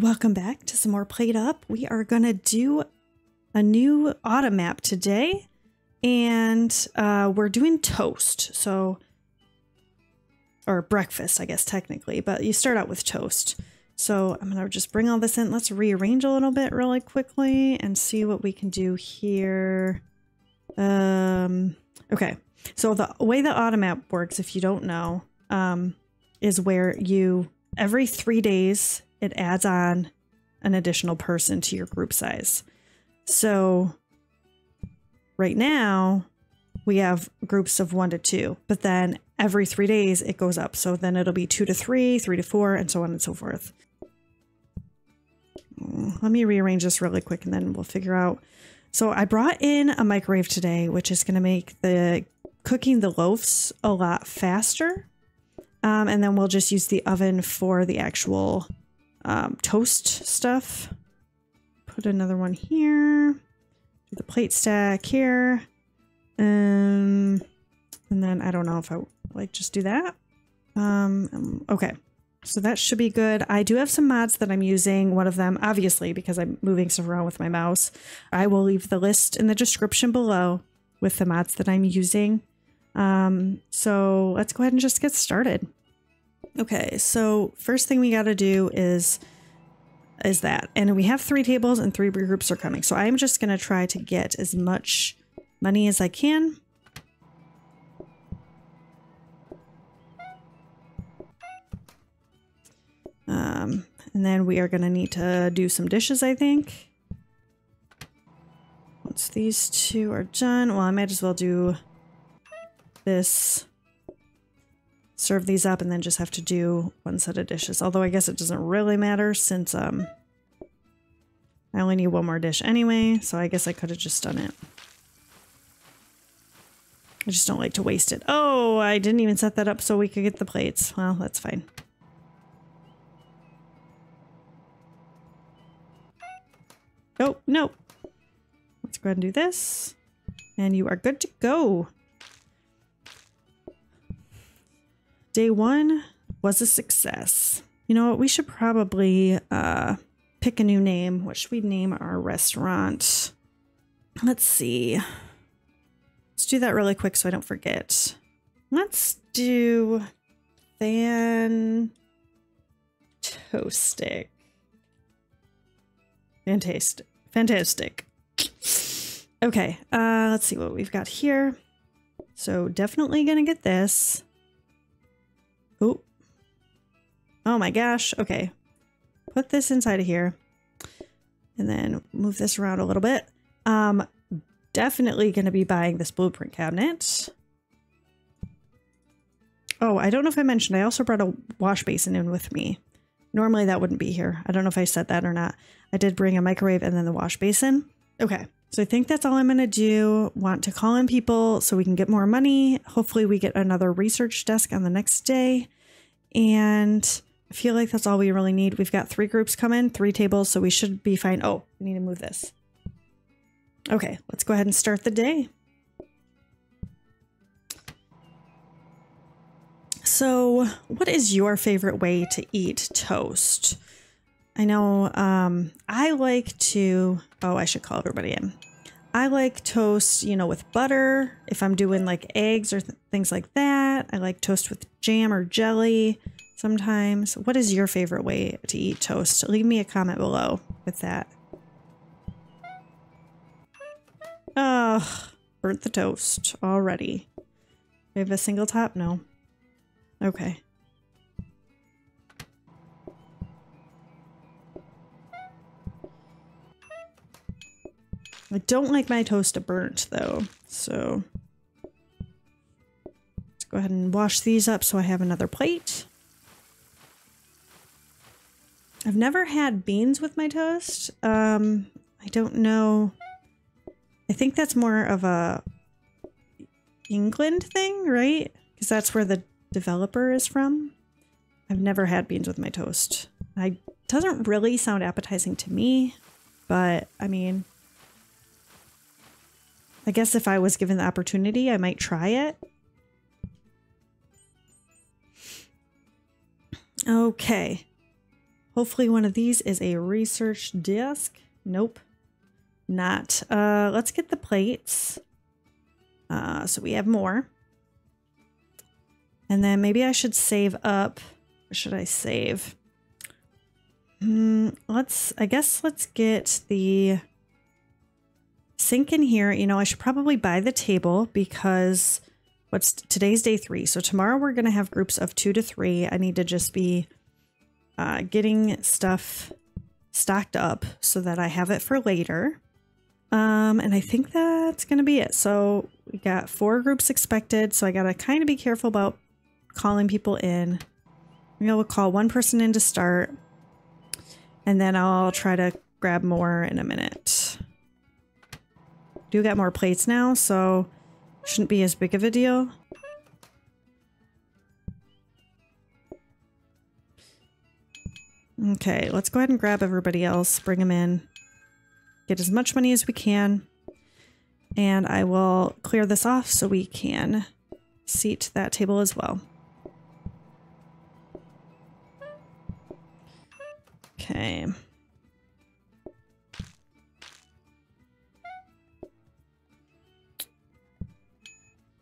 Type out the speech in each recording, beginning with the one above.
Welcome back to some more Plate Up. We are going to do a new autumn map today, and uh, we're doing toast. So, or breakfast, I guess, technically, but you start out with toast. So I'm going to just bring all this in. Let's rearrange a little bit really quickly and see what we can do here. Um, okay, so the way the autumn map works, if you don't know, um, is where you, every three days, it adds on an additional person to your group size. So right now we have groups of one to two, but then every three days it goes up. So then it'll be two to three, three to four, and so on and so forth. Let me rearrange this really quick and then we'll figure out. So I brought in a microwave today, which is going to make the cooking the loaves a lot faster. Um, and then we'll just use the oven for the actual um, toast stuff. Put another one here. Do the plate stack here. Um, and then I don't know if I like just do that. Um, um, okay. So that should be good. I do have some mods that I'm using. One of them, obviously, because I'm moving stuff around with my mouse. I will leave the list in the description below with the mods that I'm using. Um, so let's go ahead and just get started. Okay, so first thing we got to do is is that. And we have three tables and three groups are coming. So I'm just going to try to get as much money as I can. Um, and then we are going to need to do some dishes, I think. Once these two are done, well, I might as well do this serve these up and then just have to do one set of dishes. Although I guess it doesn't really matter since um, I only need one more dish anyway, so I guess I could have just done it. I just don't like to waste it. Oh, I didn't even set that up so we could get the plates. Well, that's fine. Oh, no. Let's go ahead and do this. And you are good to go. Day one was a success. You know what? We should probably uh, pick a new name. What should we name our restaurant? Let's see. Let's do that really quick so I don't forget. Let's do Fantastic. Fantastic. Fantastic. Okay, uh, let's see what we've got here. So definitely gonna get this. Oh. Oh my gosh. Okay. Put this inside of here. And then move this around a little bit. Um, definitely going to be buying this blueprint cabinet. Oh, I don't know if I mentioned, I also brought a wash basin in with me. Normally that wouldn't be here. I don't know if I said that or not. I did bring a microwave and then the wash basin. Okay. So I think that's all I'm going to do. Want to call in people so we can get more money. Hopefully we get another research desk on the next day. And I feel like that's all we really need. We've got three groups coming, three tables, so we should be fine. Oh, we need to move this. Okay, let's go ahead and start the day. So what is your favorite way to eat toast? I know um, I like to, oh, I should call everybody in. I like toast, you know, with butter. If I'm doing like eggs or th things like that, I like toast with jam or jelly sometimes. What is your favorite way to eat toast? Leave me a comment below with that. Ugh, burnt the toast already. We have a single top? No. Okay. I don't like my toast to burnt though, so let's go ahead and wash these up so I have another plate. I've never had beans with my toast. Um, I don't know. I think that's more of a England thing, right? Because that's where the developer is from. I've never had beans with my toast. I doesn't really sound appetizing to me, but I mean, I guess if I was given the opportunity, I might try it. Okay. Hopefully one of these is a research desk. Nope. Not. Uh, let's get the plates. Uh, so we have more. And then maybe I should save up. Or should I save? Hmm, let's, I guess let's get the sink in here. You know, I should probably buy the table because what's today's day three. So tomorrow we're going to have groups of two to three. I need to just be uh, getting stuff stocked up so that I have it for later. Um, and I think that's going to be it. So we got four groups expected. So I got to kind of be careful about calling people in. Maybe I'll call one person in to start. And then I'll try to grab more in a minute. Do get more plates now, so shouldn't be as big of a deal. Okay, let's go ahead and grab everybody else, bring them in, get as much money as we can, and I will clear this off so we can seat that table as well. Okay.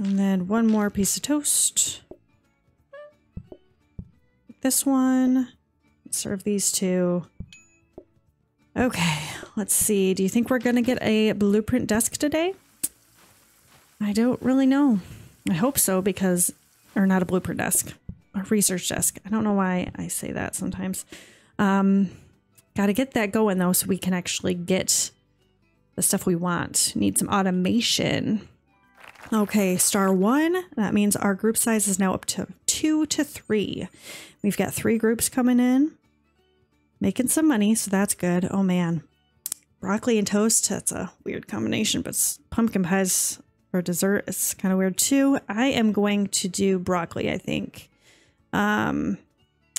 And then one more piece of toast. This one. Serve these two. Okay, let's see. Do you think we're going to get a blueprint desk today? I don't really know. I hope so because, or not a blueprint desk, a research desk. I don't know why I say that sometimes. Um, got to get that going though so we can actually get the stuff we want. Need some automation. Okay, star one. That means our group size is now up to two to three. We've got three groups coming in, making some money, so that's good. Oh man, broccoli and toast. That's a weird combination, but pumpkin pies for dessert is kind of weird too. I am going to do broccoli, I think. Um,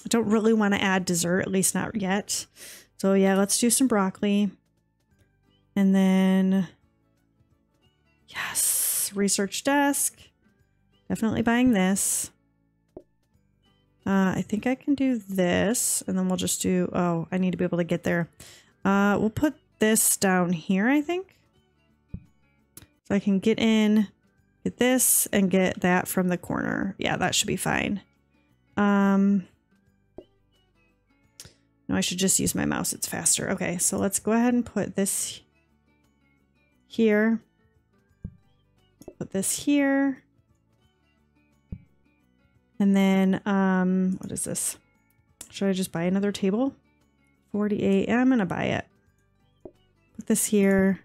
I don't really want to add dessert, at least not yet. So yeah, let's do some broccoli. And then, yes, research desk. Definitely buying this. Uh, I think I can do this and then we'll just do, oh, I need to be able to get there. Uh, we'll put this down here, I think. So I can get in, get this and get that from the corner. Yeah, that should be fine. Um, no, I should just use my mouse. It's faster. Okay, so let's go ahead and put this here. Put this here. And then, um, what is this? Should I just buy another table? 48. Yeah, I'm going to buy it. Put this here.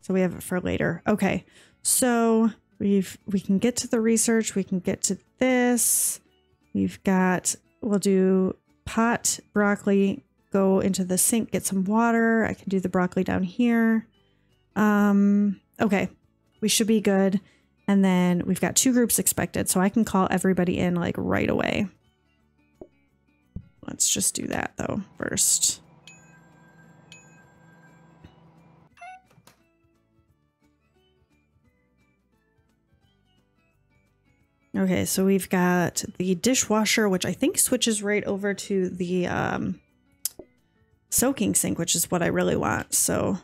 So we have it for later. Okay. So we've, we can get to the research. We can get to this. We've got, we'll do pot, broccoli, go into the sink, get some water. I can do the broccoli down here. Um, okay we should be good. And then we've got two groups expected, so I can call everybody in like right away. Let's just do that though first. Okay, so we've got the dishwasher, which I think switches right over to the um, soaking sink, which is what I really want. So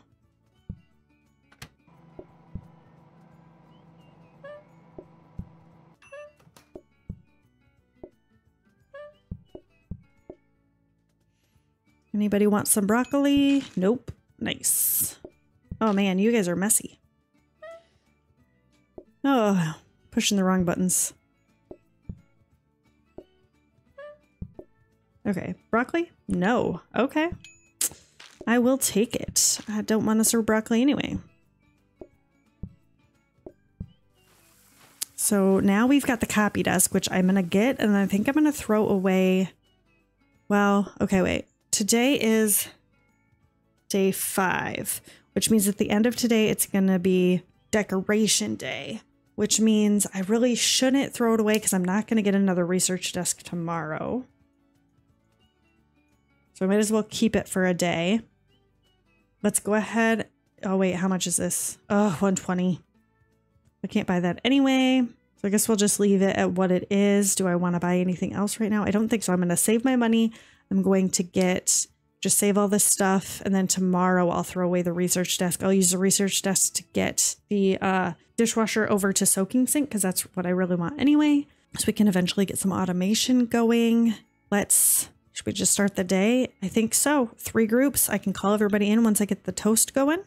Anybody want some broccoli? Nope. Nice. Oh man, you guys are messy. Oh, pushing the wrong buttons. Okay, broccoli? No. Okay. I will take it. I don't want to serve broccoli anyway. So now we've got the copy desk, which I'm going to get, and I think I'm going to throw away... Well, okay, wait. Today is day five, which means at the end of today, it's going to be decoration day, which means I really shouldn't throw it away because I'm not going to get another research desk tomorrow. So I might as well keep it for a day. Let's go ahead. Oh, wait, how much is this? Oh, 120. I can't buy that anyway. So I guess we'll just leave it at what it is. Do I want to buy anything else right now? I don't think so. I'm going to save my money. I'm going to get, just save all this stuff. And then tomorrow I'll throw away the research desk. I'll use the research desk to get the uh, dishwasher over to soaking sink because that's what I really want anyway. So we can eventually get some automation going. Let's, should we just start the day? I think so. Three groups. I can call everybody in once I get the toast going.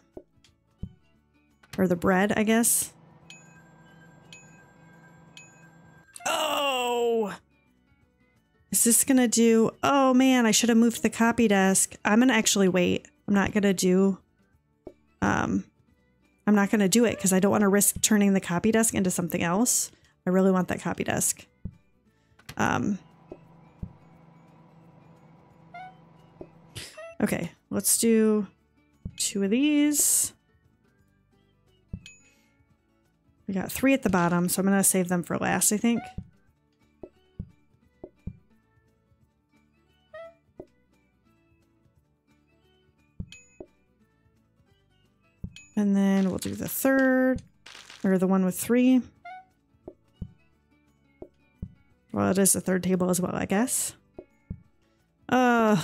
Or the bread, I guess. Oh! Is this gonna do... Oh man, I should have moved the copy desk. I'm gonna actually wait. I'm not gonna do... Um, I'm not gonna do it because I don't want to risk turning the copy desk into something else. I really want that copy desk. Um... Okay, let's do two of these. We got three at the bottom, so I'm going to save them for last, I think. And then we'll do the third, or the one with three. Well, it is the third table as well, I guess. Uh,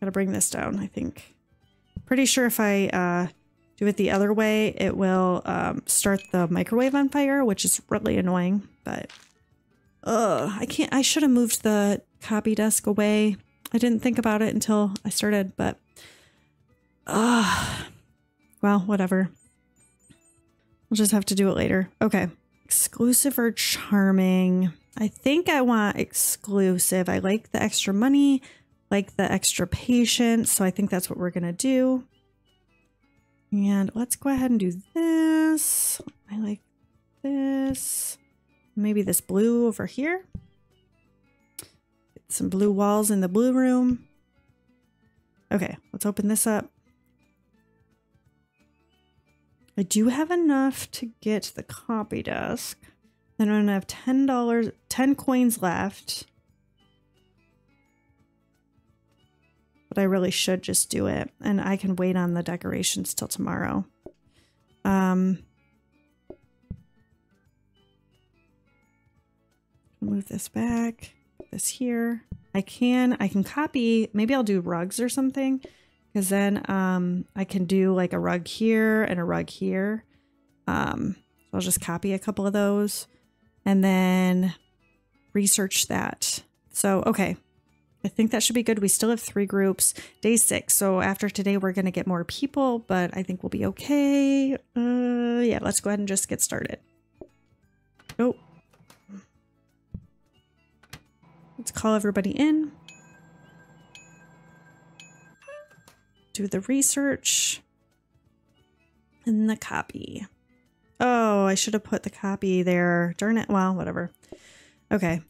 Gotta bring this down, I think. Pretty sure if I uh, do it the other way, it will um, start the microwave on fire, which is really annoying, but... Ugh, I can't- I should have moved the copy desk away. I didn't think about it until I started, but... Ugh. Well, whatever. We'll just have to do it later. Okay. Exclusive or charming? I think I want exclusive. I like the extra money like the extra patience. So I think that's what we're going to do. And let's go ahead and do this. I like this. Maybe this blue over here. Get some blue walls in the blue room. Okay, let's open this up. I do have enough to get the copy desk. Then I'm gonna have $10, 10 coins left. But I really should just do it. And I can wait on the decorations till tomorrow. Um, move this back, this here. I can, I can copy, maybe I'll do rugs or something because then um, I can do like a rug here and a rug here. Um, so I'll just copy a couple of those and then research that. So, okay, I think that should be good. We still have three groups. Day six. So after today, we're going to get more people, but I think we'll be okay. Uh, yeah, let's go ahead and just get started. Oh. Let's call everybody in. Do the research. And the copy. Oh, I should have put the copy there. Darn it. Well, whatever. Okay.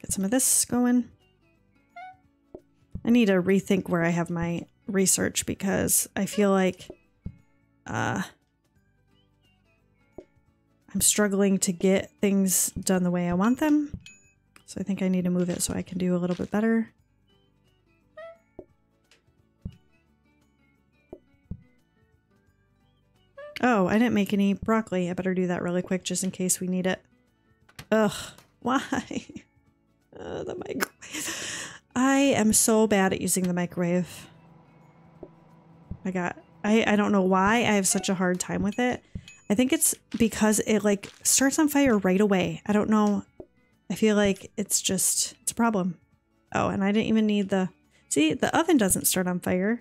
Get some of this going. I need to rethink where I have my research because I feel like uh, I'm struggling to get things done the way I want them. So I think I need to move it so I can do a little bit better. Oh, I didn't make any broccoli. I better do that really quick just in case we need it. Ugh, why? Uh, the microwave. I am so bad at using the microwave. I got, I, I don't know why I have such a hard time with it. I think it's because it like starts on fire right away. I don't know. I feel like it's just, it's a problem. Oh, and I didn't even need the, see, the oven doesn't start on fire.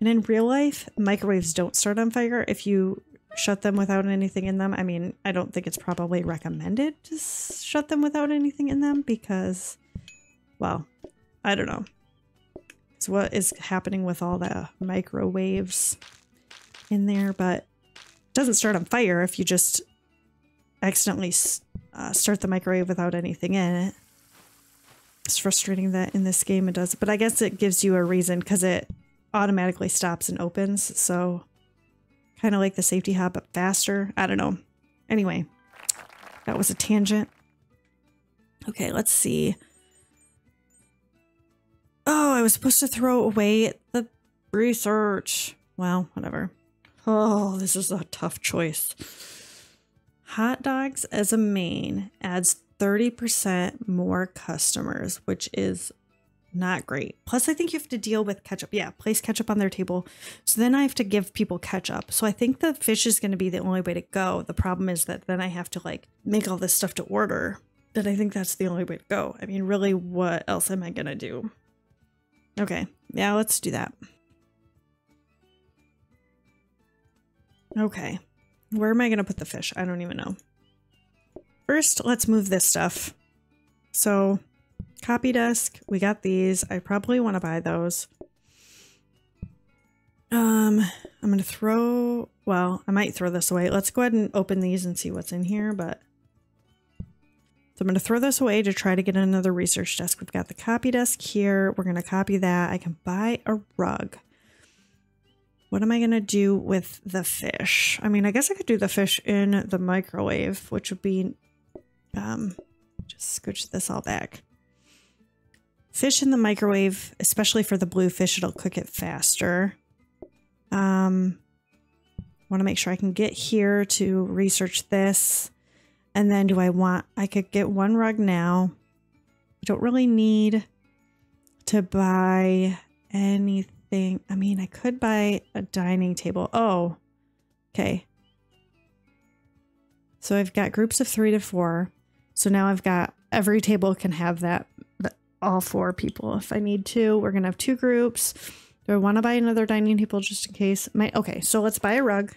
And in real life, microwaves don't start on fire if you shut them without anything in them. I mean, I don't think it's probably recommended to shut them without anything in them because well, I don't know. It's what is happening with all the microwaves in there, but it doesn't start on fire if you just accidentally uh, start the microwave without anything in it. It's frustrating that in this game it does, but I guess it gives you a reason because it automatically stops and opens. So kind of like the safety hub, but faster. I don't know. Anyway, that was a tangent. Okay, let's see. Oh, I was supposed to throw away the research. Well, whatever. Oh, this is a tough choice. Hot dogs as a main adds 30% more customers, which is not great. Plus, I think you have to deal with ketchup. Yeah, place ketchup on their table. So then I have to give people ketchup. So I think the fish is going to be the only way to go. The problem is that then I have to like make all this stuff to order. But I think that's the only way to go. I mean, really, what else am I going to do? Okay, yeah, let's do that. Okay, where am I going to put the fish? I don't even know. First, let's move this stuff. So Copy desk. We got these. I probably want to buy those. Um, I'm going to throw, well, I might throw this away. Let's go ahead and open these and see what's in here, but so I'm going to throw this away to try to get another research desk. We've got the copy desk here. We're going to copy that. I can buy a rug. What am I going to do with the fish? I mean, I guess I could do the fish in the microwave, which would be, um, just scooch this all back. Fish in the microwave, especially for the blue fish, it'll cook it faster. Um, want to make sure I can get here to research this. And then do I want, I could get one rug now. I don't really need to buy anything. I mean, I could buy a dining table. Oh, okay. So I've got groups of three to four. So now I've got every table can have that all four people if I need to. We're going to have two groups. Do I want to buy another dining table just in case? My, okay, so let's buy a rug.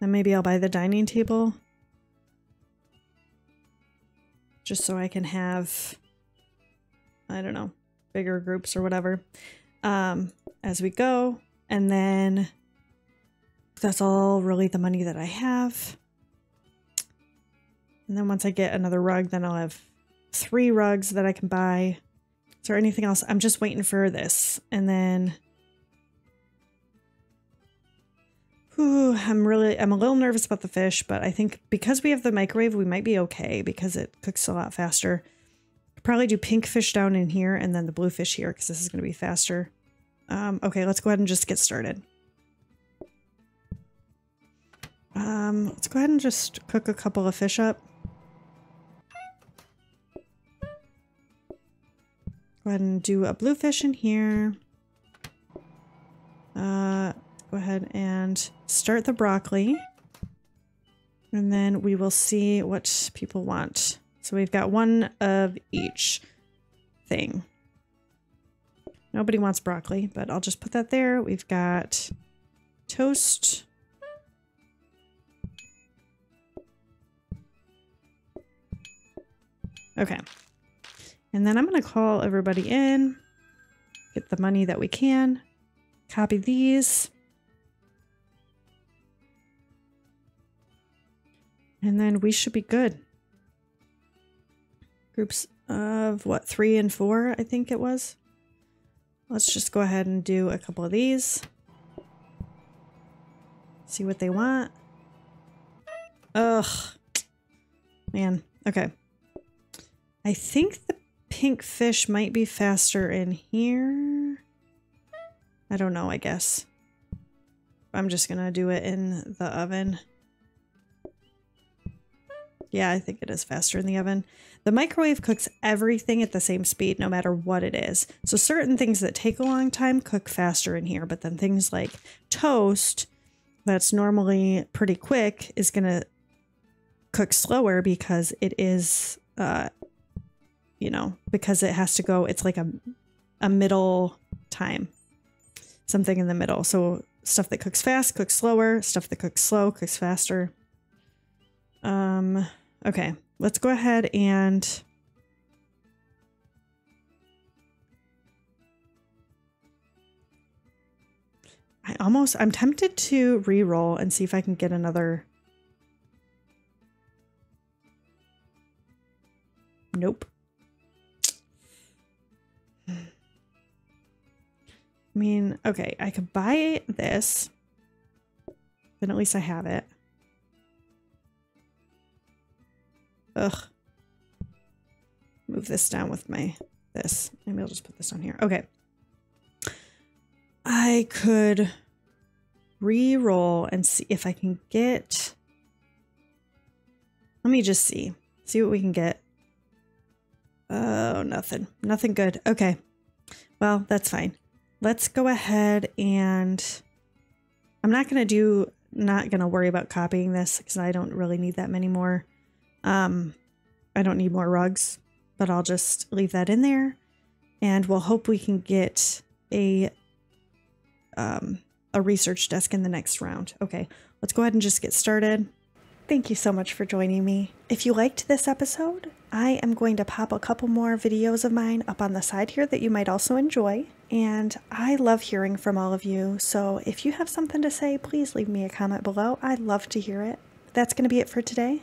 Then maybe I'll buy the dining table. Just so I can have, I don't know, bigger groups or whatever um, as we go. And then that's all really the money that I have. And then once I get another rug, then I'll have three rugs that I can buy. Is there anything else? I'm just waiting for this. And then... Whew, I'm really, I'm a little nervous about the fish, but I think because we have the microwave, we might be okay because it cooks a lot faster. Probably do pink fish down in here and then the blue fish here because this is going to be faster. Um, okay, let's go ahead and just get started. Um, let's go ahead and just cook a couple of fish up. Go ahead and do a bluefish in here. Uh, go ahead and start the broccoli. And then we will see what people want. So we've got one of each thing. Nobody wants broccoli, but I'll just put that there. We've got toast. Okay. And then I'm going to call everybody in, get the money that we can, copy these. And then we should be good. Groups of what, three and four, I think it was. Let's just go ahead and do a couple of these. See what they want. Ugh. Man. Okay. I think the pink fish might be faster in here. I don't know, I guess. I'm just gonna do it in the oven. Yeah, I think it is faster in the oven. The microwave cooks everything at the same speed, no matter what it is. So certain things that take a long time cook faster in here, but then things like toast, that's normally pretty quick, is gonna cook slower because it is uh, you know, because it has to go, it's like a, a middle time, something in the middle. So stuff that cooks fast, cooks slower, stuff that cooks slow, cooks faster. Um, okay, let's go ahead and I almost, I'm tempted to re-roll and see if I can get another. Nope. I mean, okay, I could buy this. Then at least I have it. Ugh. move this down with my this. Maybe I'll just put this on here. Okay. I could re-roll and see if I can get let me just see see what we can get oh nothing nothing good okay well that's fine let's go ahead and I'm not gonna do not gonna worry about copying this because I don't really need that many more um I don't need more rugs but I'll just leave that in there and we'll hope we can get a um, a research desk in the next round. Okay, let's go ahead and just get started. Thank you so much for joining me. If you liked this episode, I am going to pop a couple more videos of mine up on the side here that you might also enjoy. And I love hearing from all of you, so if you have something to say, please leave me a comment below. I'd love to hear it. That's going to be it for today.